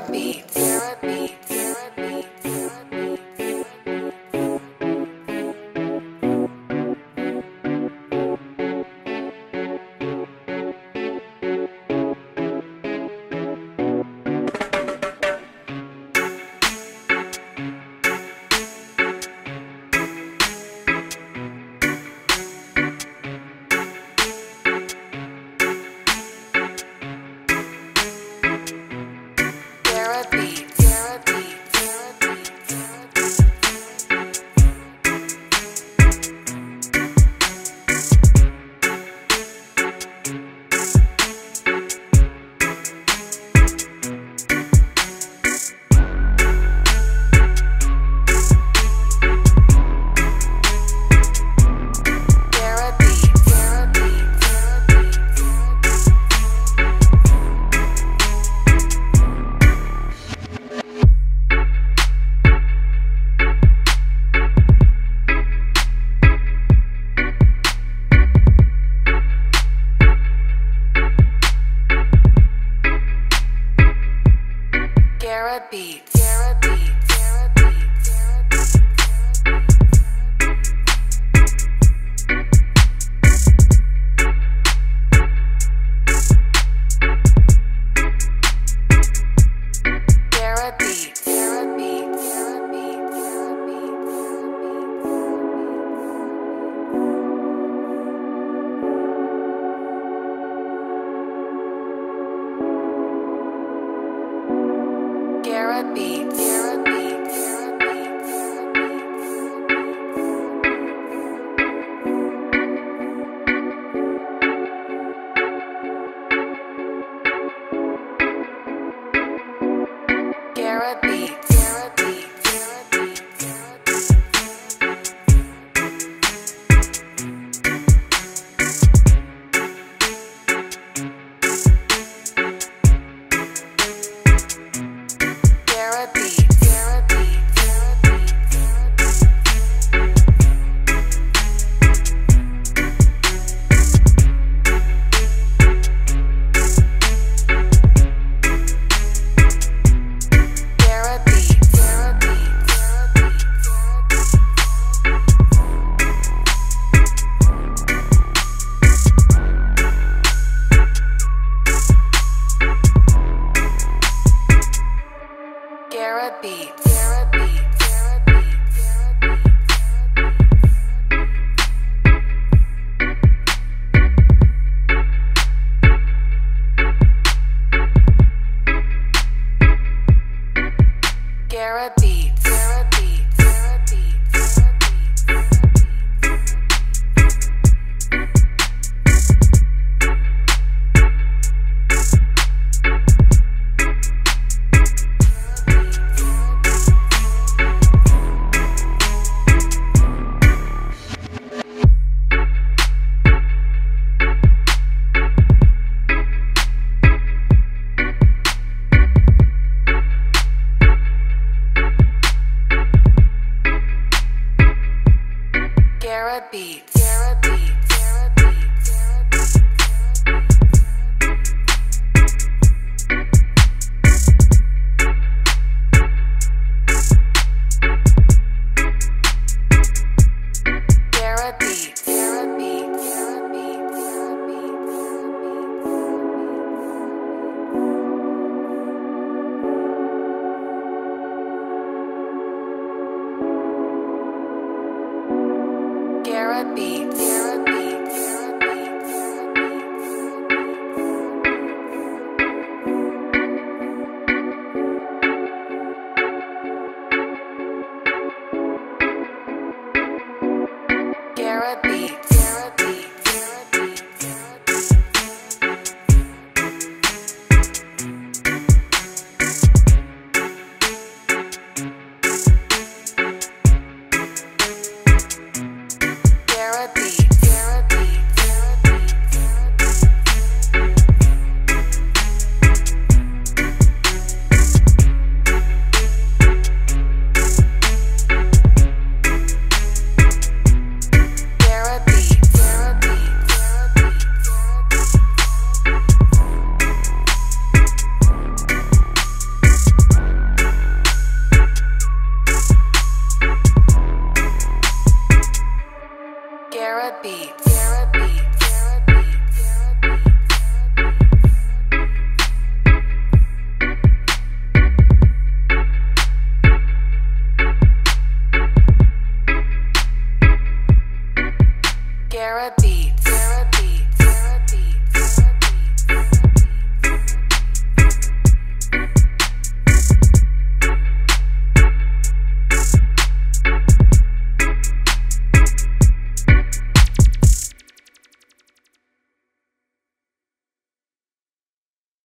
heartbeat. Beats. Garrett B. Garrett Beats. Garrett Beats. be Gara Beats. Gara Beats.